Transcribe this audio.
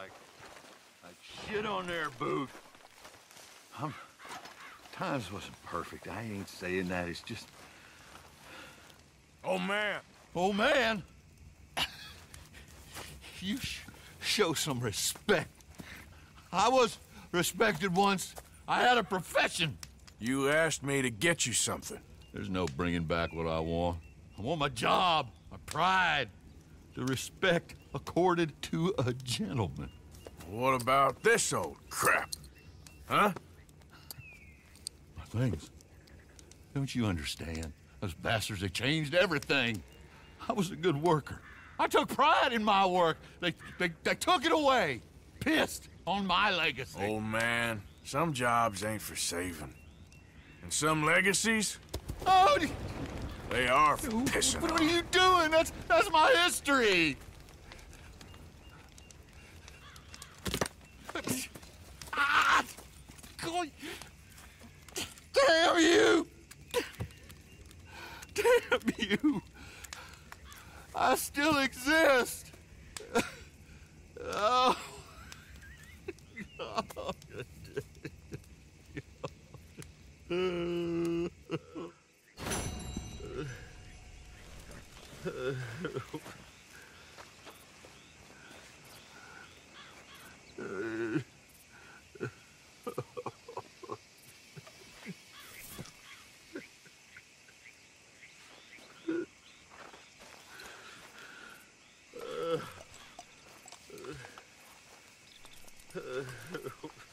like, like shit on their boot. I'm, times wasn't perfect. I ain't saying that. It's just, Oh, man. oh man, you sh show some respect. I was respected once. I had a profession. You asked me to get you something. There's no bringing back what I want. I want my job, my pride, the respect accorded to a gentleman. What about this old crap? Huh? My things. Don't you understand? Those bastards, they changed everything. I was a good worker. I took pride in my work. They, they, they took it away. Pissed on my legacy. Old man, some jobs ain't for saving. And some legacies, Oh, they are pissing What off. are you doing? That's, that's my history! Ah, Damn you! Damn you! I still exist! oh! oh God. Oh.